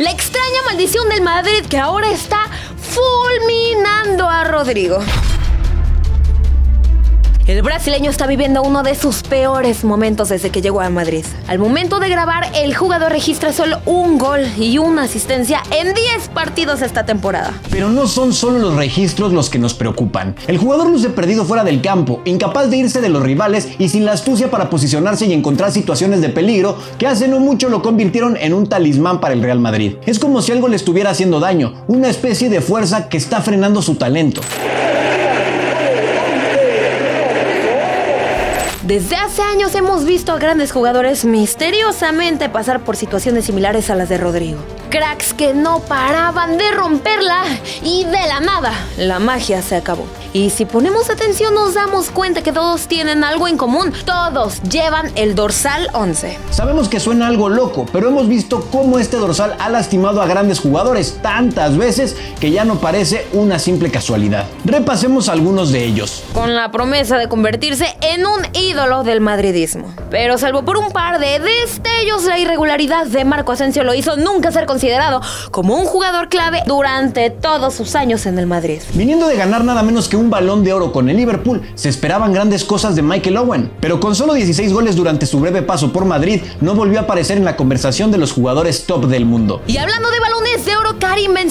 La extraña maldición del Madrid que ahora está fulminando a Rodrigo. El brasileño está viviendo uno de sus peores momentos desde que llegó a Madrid. Al momento de grabar, el jugador registra solo un gol y una asistencia en 10 partidos esta temporada. Pero no son solo los registros los que nos preocupan. El jugador luce perdido fuera del campo, incapaz de irse de los rivales y sin la astucia para posicionarse y encontrar situaciones de peligro que hace no mucho lo convirtieron en un talismán para el Real Madrid. Es como si algo le estuviera haciendo daño, una especie de fuerza que está frenando su talento. Desde hace años hemos visto a grandes jugadores misteriosamente pasar por situaciones similares a las de Rodrigo. Cracks que no paraban de romperla y de la nada la magia se acabó. Y si ponemos atención nos damos cuenta que todos tienen algo en común. Todos llevan el dorsal 11. Sabemos que suena algo loco, pero hemos visto cómo este dorsal ha lastimado a grandes jugadores tantas veces que ya no parece una simple casualidad. Repasemos algunos de ellos. Con la promesa de convertirse en un ídolo del madridismo. Pero salvo por un par de destellos, la irregularidad de Marco Asensio lo hizo nunca ser considerado como un jugador clave durante todos sus años en el Madrid. Viniendo de ganar nada menos que un balón de oro con el Liverpool, se esperaban grandes cosas de Michael Owen, pero con solo 16 goles durante su breve paso por Madrid, no volvió a aparecer en la conversación de los jugadores top del mundo. Y hablando de balones de oro,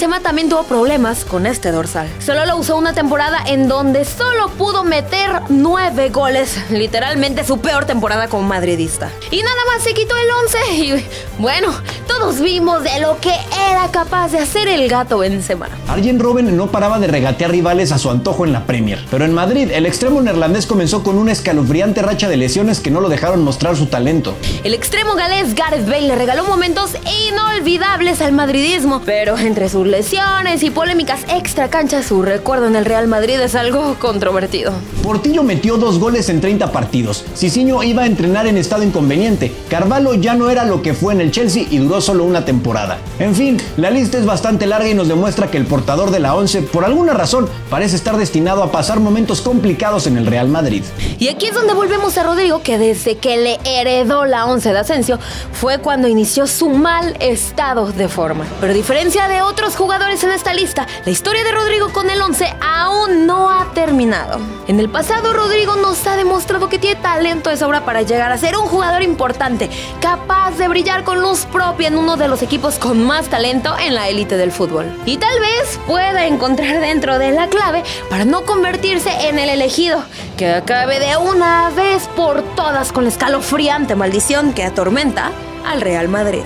Benzema también tuvo problemas con este dorsal. Solo lo usó una temporada en donde solo pudo meter 9 goles, literalmente su peor temporada como madridista. Y nada más se quitó el 11 y bueno, todos vimos de lo que era capaz de hacer el gato Benzema. Arjen Robben no paraba de regatear rivales a su antojo en la Premier, pero en Madrid el extremo neerlandés comenzó con una escalofriante racha de lesiones que no lo dejaron mostrar su talento. El extremo galés Gareth Bale le regaló momentos inolvidables al madridismo, pero entre sus lesiones y polémicas extra cancha, su recuerdo en el Real Madrid es algo controvertido. Portillo metió dos goles en 30 partidos. Cicinho iba a entrenar en estado inconveniente. Carvalho ya no era lo que fue en el Chelsea y duró solo una temporada. En fin, la lista es bastante larga y nos demuestra que el portador de la 11, por alguna razón, parece estar destinado a pasar momentos complicados en el Real Madrid. Y aquí es donde volvemos a Rodrigo, que desde que le heredó la 11 de Asensio, fue cuando inició su mal estado de forma. Pero a diferencia de otros jugadores en esta lista, la historia de Rodrigo con el 11 aún no ha terminado. En el pasado, Rodrigo nos ha demostrado que tiene talento de sobra para llegar a ser un jugador importante, capaz de brillar con luz propia en uno de los equipos con más talento en la élite del fútbol. Y tal vez pueda encontrar dentro de la clave para no convertirse en el elegido, que acabe de una vez por todas con la escalofriante maldición que atormenta al Real Madrid.